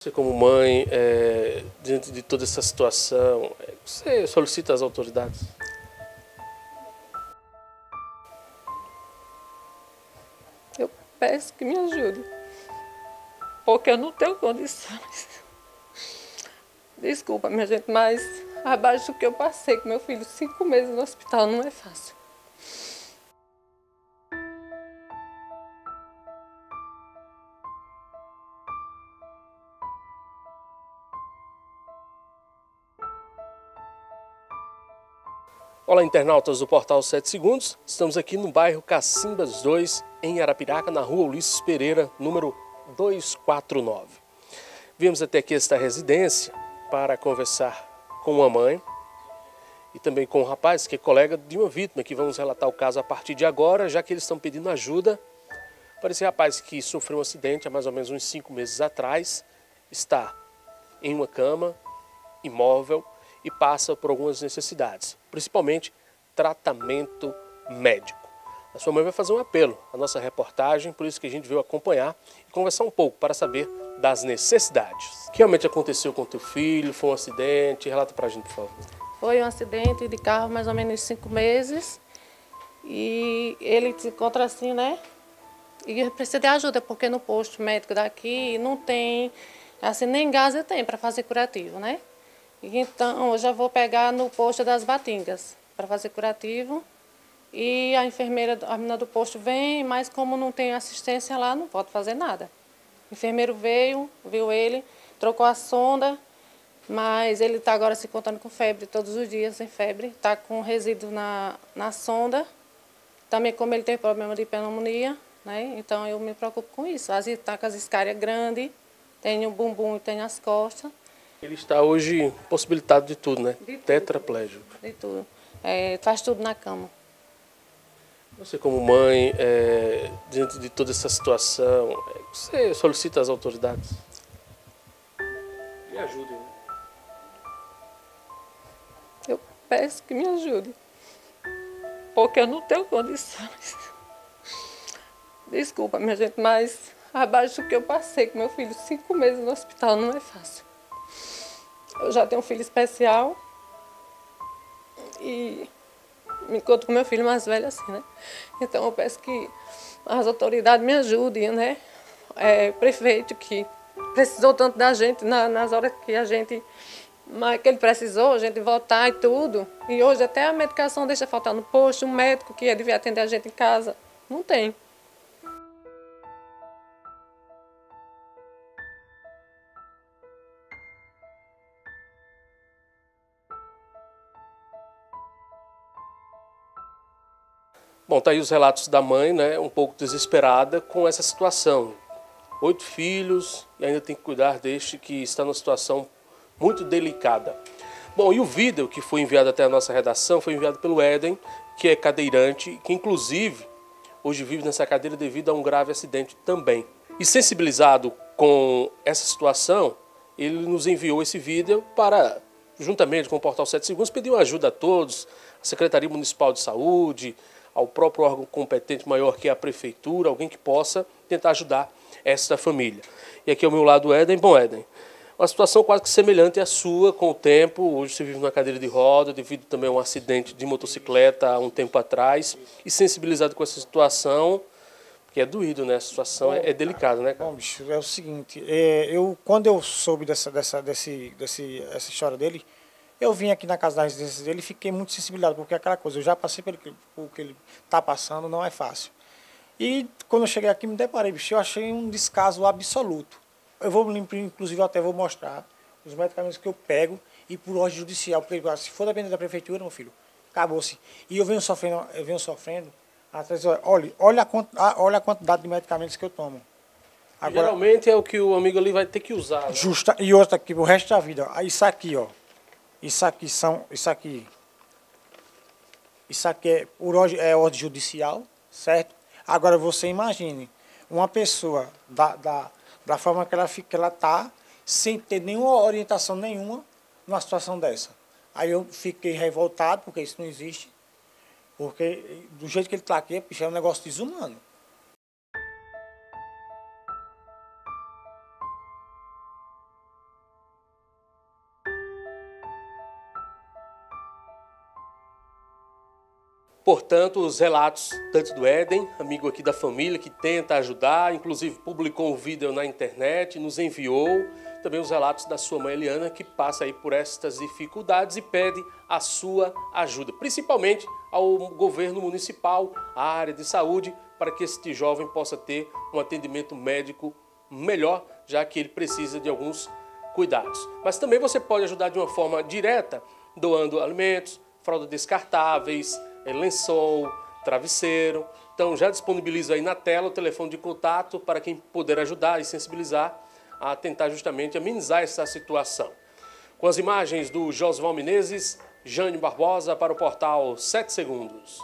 Você como mãe, é, diante de toda essa situação, você solicita às autoridades? Eu peço que me ajude, porque eu não tenho condições. Desculpa, minha gente, mas abaixo do que eu passei com meu filho, cinco meses no hospital, não é fácil. Olá, internautas do Portal 7 Segundos. Estamos aqui no bairro Cacimbas 2, em Arapiraca, na rua Ulisses Pereira, número 249. Viemos até aqui esta residência para conversar com a mãe e também com o um rapaz que é colega de uma vítima, que vamos relatar o caso a partir de agora, já que eles estão pedindo ajuda para esse rapaz que sofreu um acidente há mais ou menos uns cinco meses atrás, está em uma cama, imóvel, e passa por algumas necessidades, principalmente tratamento médico. A sua mãe vai fazer um apelo à nossa reportagem, por isso que a gente veio acompanhar e conversar um pouco para saber das necessidades. O que realmente aconteceu com teu filho? Foi um acidente? Relata para a gente, por favor. Foi um acidente de carro mais ou menos cinco meses e ele se encontra assim, né? E precisa de ajuda, porque no posto médico daqui não tem, assim, nem gás tem para fazer curativo, né? Então, eu já vou pegar no posto das Batingas para fazer curativo. E a enfermeira, a menina do posto vem, mas como não tem assistência lá, não pode fazer nada. O enfermeiro veio, viu ele, trocou a sonda, mas ele está agora se contando com febre todos os dias, sem febre. Está com resíduo na, na sonda. Também como ele tem problema de pneumonia, né? Então eu me preocupo com isso. Vezes está com as escárias grandes, tem o bumbum e tem as costas. Ele está hoje possibilitado de tudo, né? De. Tetraplégico. De tudo. É, faz tudo na cama. Você como mãe, é, diante de toda essa situação, você solicita às autoridades? Me ajudem. Né? Eu peço que me ajude. Porque eu não tenho condições. Desculpa, minha gente, mas abaixo do que eu passei com meu filho, cinco meses no hospital, não é fácil. Eu já tenho um filho especial e me encontro com meu filho mais velho assim, né? Então eu peço que as autoridades me ajudem, né? É, prefeito que precisou tanto da gente na, nas horas que a gente mas que ele precisou, a gente voltar e tudo. E hoje até a medicação deixa faltar no posto, um médico que devia atender a gente em casa, não tem. Bom, tá aí os relatos da mãe, né, um pouco desesperada com essa situação. Oito filhos e ainda tem que cuidar deste que está numa situação muito delicada. Bom, e o vídeo que foi enviado até a nossa redação foi enviado pelo Éden, que é cadeirante, que inclusive hoje vive nessa cadeira devido a um grave acidente também. E sensibilizado com essa situação, ele nos enviou esse vídeo para, juntamente com o Portal 7 Segundos, pedir ajuda a todos, a Secretaria Municipal de Saúde, ao próprio órgão competente maior que é a prefeitura, alguém que possa tentar ajudar esta família. E aqui ao meu lado Éden, bom Éden, uma situação quase que semelhante à sua com o tempo, hoje você vive numa cadeira de roda devido também a um acidente de motocicleta há um tempo atrás e sensibilizado com essa situação, que é doído, né? A situação é, é delicada, né? Bom, bicho, é o seguinte, é, eu quando eu soube dessa, dessa, desse, desse, essa história dele, eu vim aqui na casa da residência dele e fiquei muito sensibilizado, porque aquela coisa, eu já passei pelo que, pelo que ele está passando, não é fácil. E quando eu cheguei aqui, me deparei, bicho, eu achei um descaso absoluto. Eu vou, inclusive, até vou mostrar os medicamentos que eu pego e por ordem judicial, porque se for depender da prefeitura, meu filho, acabou-se. E eu venho sofrendo, eu venho sofrendo, atrás, olha, olha a, olha a quantidade de medicamentos que eu tomo. Agora, Geralmente é o que o amigo ali vai ter que usar. Né? Justa, e outra aqui, o resto da vida. Isso aqui, ó. Isso aqui são, isso aqui, isso aqui é, por é ordem judicial, certo? Agora você imagine uma pessoa da, da, da forma que ela fica, ela tá sem ter nenhuma orientação nenhuma numa situação dessa. Aí eu fiquei revoltado porque isso não existe, porque do jeito que ele está aqui, é um negócio desumano. Portanto, os relatos tanto do Éden, amigo aqui da família, que tenta ajudar, inclusive publicou um vídeo na internet, nos enviou, também os relatos da sua mãe Eliana, que passa aí por estas dificuldades e pede a sua ajuda, principalmente ao governo municipal, à área de saúde, para que este jovem possa ter um atendimento médico melhor, já que ele precisa de alguns cuidados. Mas também você pode ajudar de uma forma direta, doando alimentos, fraldas descartáveis, lençol, travesseiro. Então já disponibilizo aí na tela o telefone de contato para quem puder ajudar e sensibilizar a tentar justamente amenizar essa situação. Com as imagens do Josval Menezes, Jânio Barbosa para o portal 7 Segundos.